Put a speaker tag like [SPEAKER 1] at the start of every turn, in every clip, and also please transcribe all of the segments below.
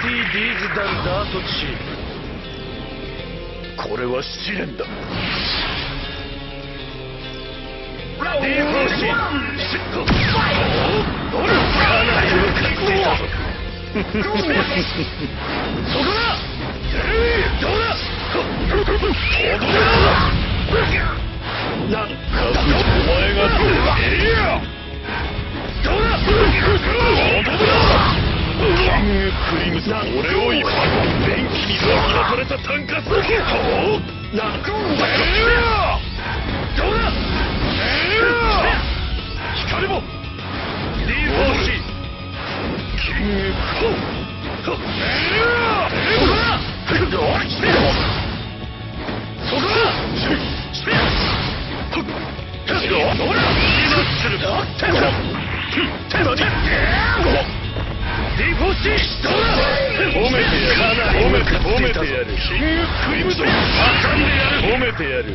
[SPEAKER 1] ティ・ディーズ・ダン・ダートチームこれは試練だディーフォーシーシットどれかなりムカついた。ぞそこだ。どう？だディフォシどうだ褒めてやる。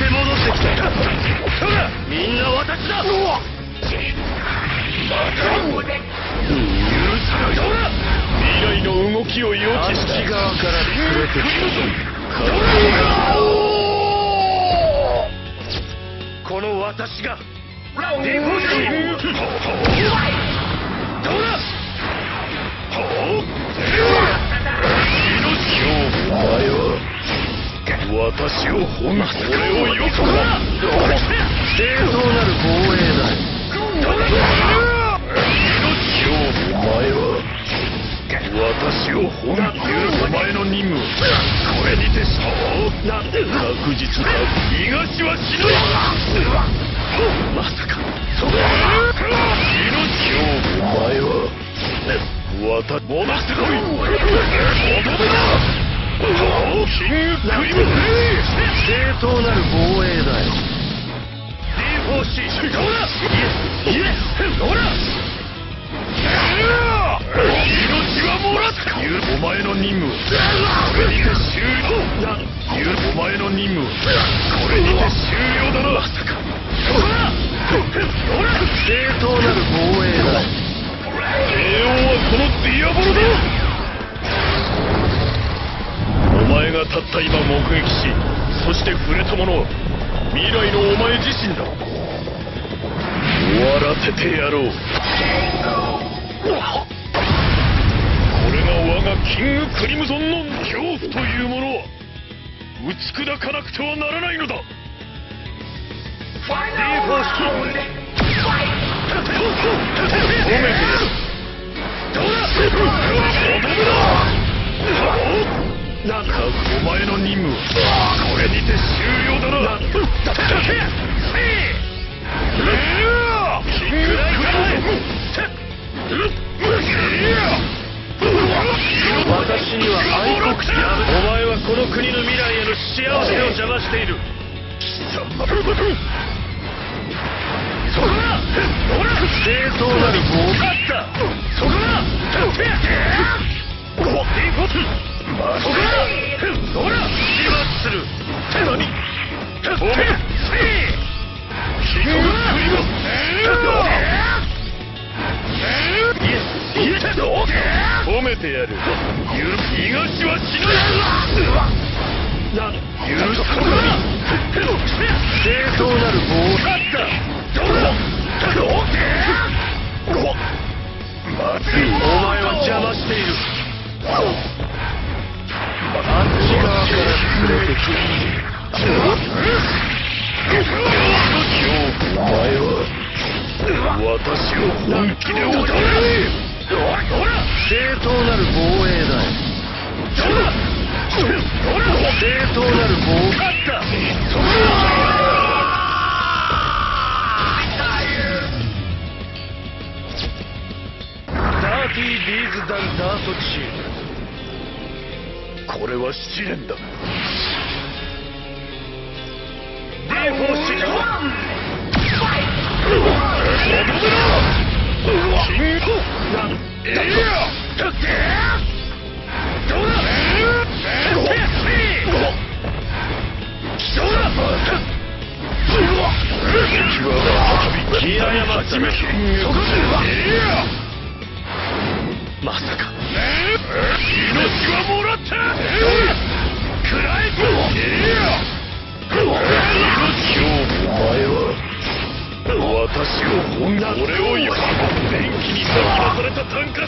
[SPEAKER 1] て戻ってきたみんな私だ許さない未来の動きを予知したあっち側から連れてきたぞこの私がディフォシーどうだ私を褒め俺をよくな正当なる防衛だお前は私を褒めるお前の任務これにてしょなんで確実だ逃がしはしないまさかそ命をお前はわた戻してこい踊るなキングクリム正当なる防衛だよ D4C どうだイエスイエスどうだ命はもらったお前の任務はこれにて終了お前の任務はこれにて終了だなまさか。正当なる防衛だ帝王はこのディアボロだたった今目撃しそして触れたものは未来のお前自身だ。終わらせてやろう。これが我がキングクリムゾンの恐怖というものは打ち砕かなくてはならないのだ。D フォース褒お前の任務はこれにて終了だなキング私には愛国者お前はこの国の未来への幸せを邪魔している。貴様そこだ。正当なる合格だ。そこだ。そこだ。てお前は邪魔している。
[SPEAKER 2] から連れてきた
[SPEAKER 1] お前は私を本気で撃たれ
[SPEAKER 2] 正当なる防衛だ正当なる防衛ダーティービーズダンダートチーム。
[SPEAKER 1] これは試練だ。
[SPEAKER 2] D4 式いややまさか
[SPEAKER 1] 命はもらったは私を本俺をよ電気に先出された単価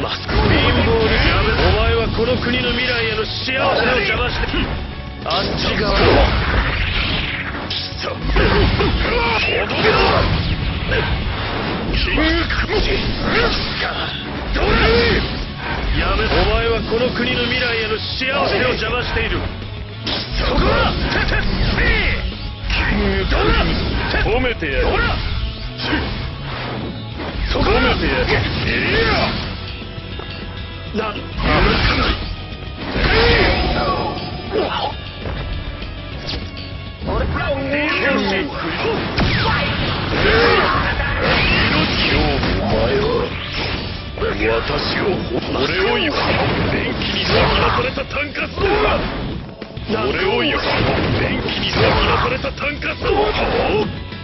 [SPEAKER 2] マスコビーンボールやめお前はこの国の未来への幸せを邪魔してあっち側
[SPEAKER 1] 来た届けろキングクジどうだ
[SPEAKER 2] やめお前はこの国の未来への幸せを邪魔している。
[SPEAKER 1] そこだキングクジ褒めてやる。褒めてやる。
[SPEAKER 2] な
[SPEAKER 1] 許さない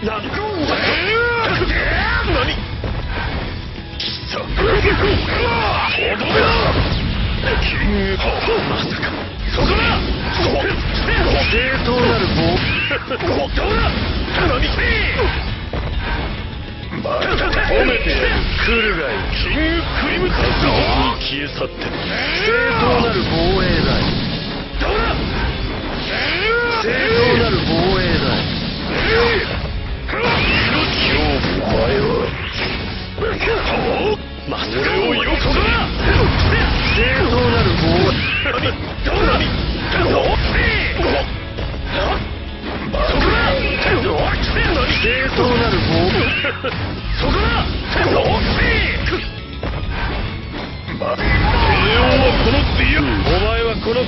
[SPEAKER 1] 何来た届けろキング
[SPEAKER 2] まさか
[SPEAKER 1] そこだ
[SPEAKER 2] 正当なる防
[SPEAKER 1] ど。うだ何褒めてやる
[SPEAKER 2] 来るがいい
[SPEAKER 1] キングクリムゾンに消え去って
[SPEAKER 2] 正当なる防衛だ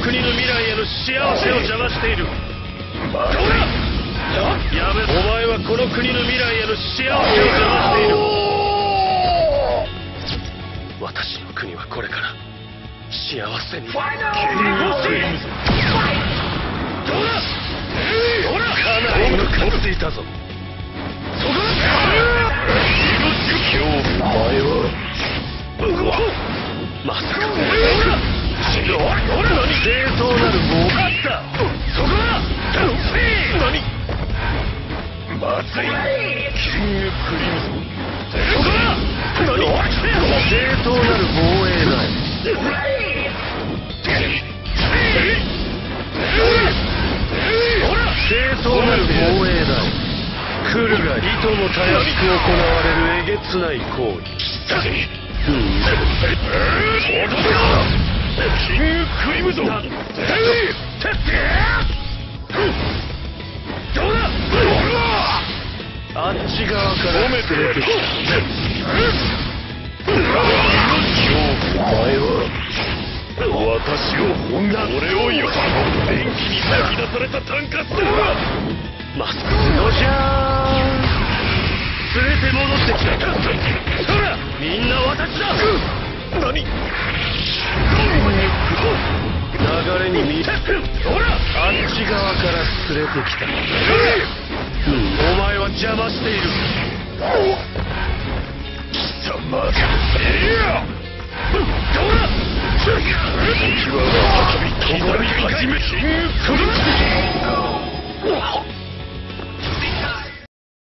[SPEAKER 2] 国の未来への幸せを邪魔している。
[SPEAKER 1] アどうだ
[SPEAKER 2] やめお前はこの国の未来への幸せを邪魔している。私の国はこれから幸せに。
[SPEAKER 1] キングクリムゾンどうだ？ほら
[SPEAKER 2] かなりムカついたぞ
[SPEAKER 1] キングクリムゾンそこだ何
[SPEAKER 2] 正当なる防衛だ正当なる防衛だ来るがいともたやすく行われるえげつない行為うん
[SPEAKER 1] キングクリムゾン
[SPEAKER 2] あっち側から。
[SPEAKER 1] 褒めてやるお前は私を俺をよ電気に先出された。単価数は
[SPEAKER 2] た。マスクのじゃーん連れて戻ってきた。そらみんな私だ
[SPEAKER 1] 何
[SPEAKER 2] 流れに見
[SPEAKER 1] ほら
[SPEAKER 2] あっち側から連れてきた。うんお前は邪魔している。
[SPEAKER 1] 貴様いやどうだ時は再び刻み始めキングクリムゾン